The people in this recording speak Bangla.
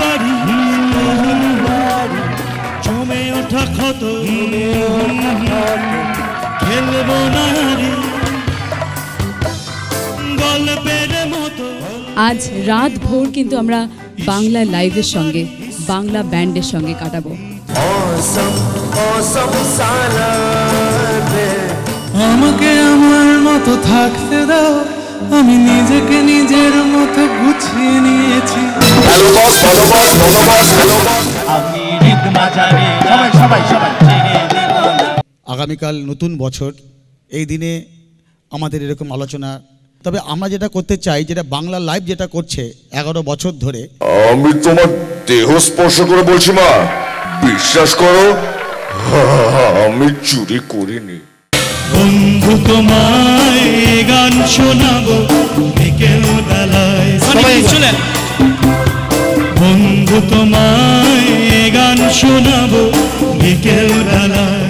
বাড়ি জমে ওঠা ক্ষত। খেলব গল্পের মতো। আজ রাত ভোর কিন্তু আমরা বাংলা লাইভের সঙ্গে বাংলা ব্যান্ডের সঙ্গে কাটাবো। আমাকে আমার মতো থাকতে দাও। আমি নিজেকে নিজের মতো গুছিয়ে নি আগামীকাল নতুন বছর এই দিনে আমাদের এরকম আলোচনা। তবে আমরা যেটা করতে চাই যেটা বাংলা লাইভ যেটা করছে এগারো বছর ধরে। আমি তোমার দেহ স্পর্শ করে বলছি মা। বিশ্বাস করো আমি চুরি করিনি। বন্ধু তোমায় গান শোনাবো বিকেল বেলায়। সবাই চলে। বন্ধু তোমায় গান শোনাবো বিকেল বেলায়।